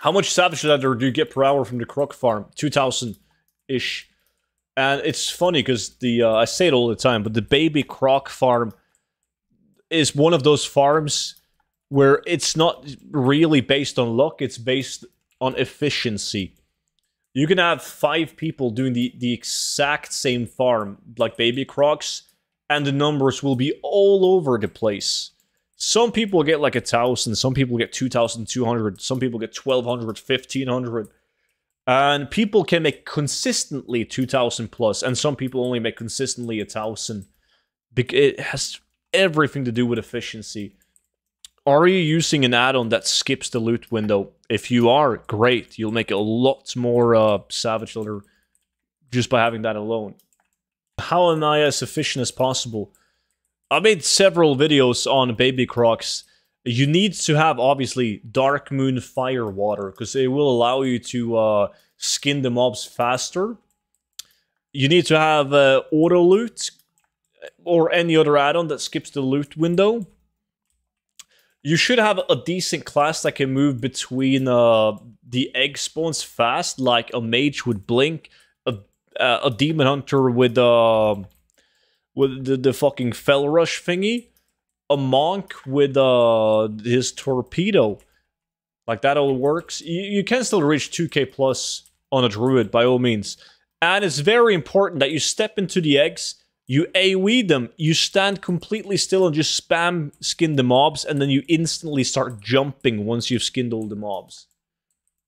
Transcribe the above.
How much Savage Leather do you get per hour from the Croc farm? 2,000-ish. And it's funny because the uh, I say it all the time, but the baby croc farm is one of those farms where it's not really based on luck, it's based on efficiency. You can have five people doing the, the exact same farm, like baby crocs, and the numbers will be all over the place. Some people get like a thousand, some people get 2,200, some people get 1,200, 1,500. And people can make consistently 2,000 plus, and some people only make consistently a 1,000. It has everything to do with efficiency. Are you using an add-on that skips the loot window? If you are, great. You'll make a lot more uh, Savage Leather just by having that alone. How am I as efficient as possible? I made several videos on Baby Crocs. You need to have, obviously, Darkmoon Firewater, because it will allow you to uh, skin the mobs faster. You need to have uh, Auto Loot, or any other add-on that skips the loot window you should have a decent class that can move between uh, the egg spawns fast, like a mage with blink, a uh, a demon hunter with uh, with the, the fucking Fel Rush thingy, a monk with uh his torpedo, like that all works. You, you can still reach 2k plus on a druid by all means, and it's very important that you step into the eggs you AoE them, you stand completely still and just spam skin the mobs, and then you instantly start jumping once you've skinned all the mobs.